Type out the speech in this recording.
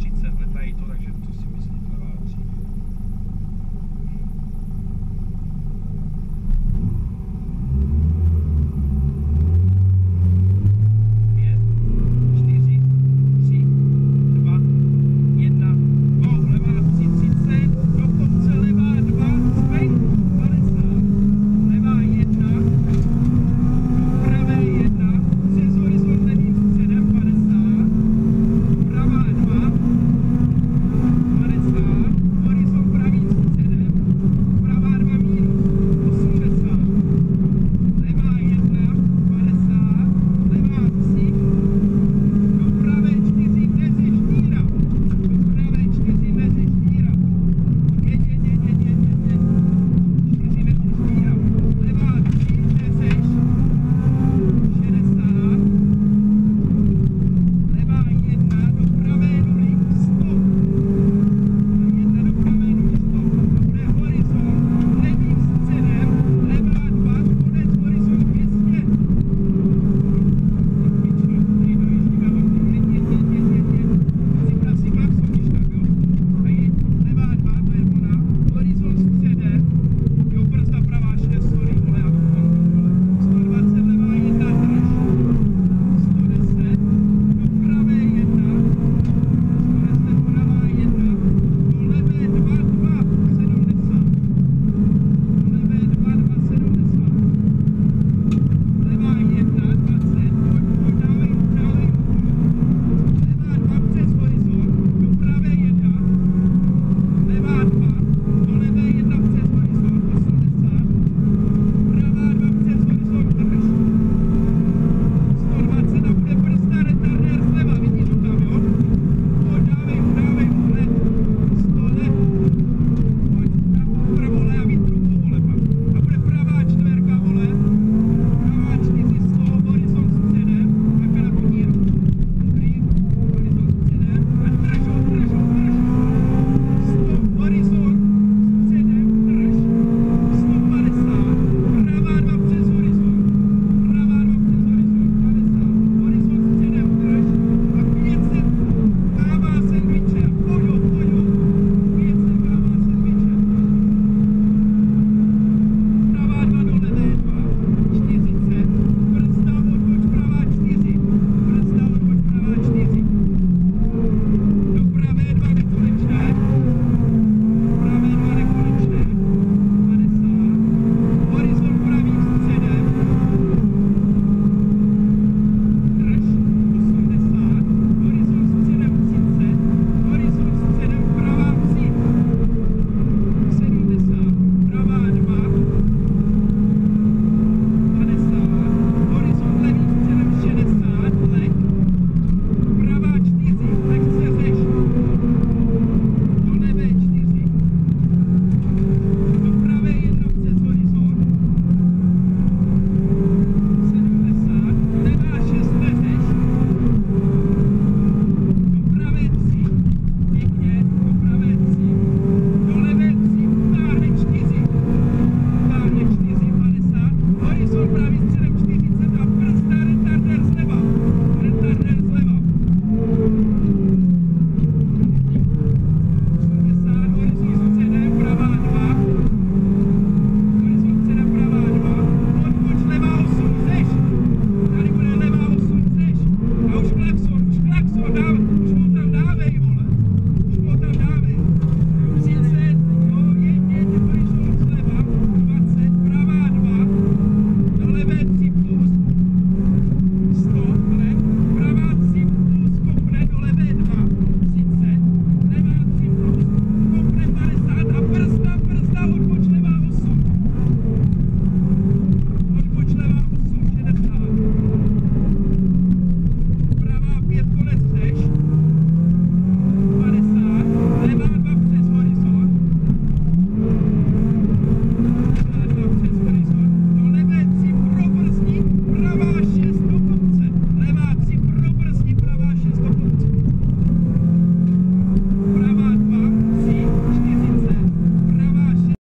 30 letají to, takže to si myslím.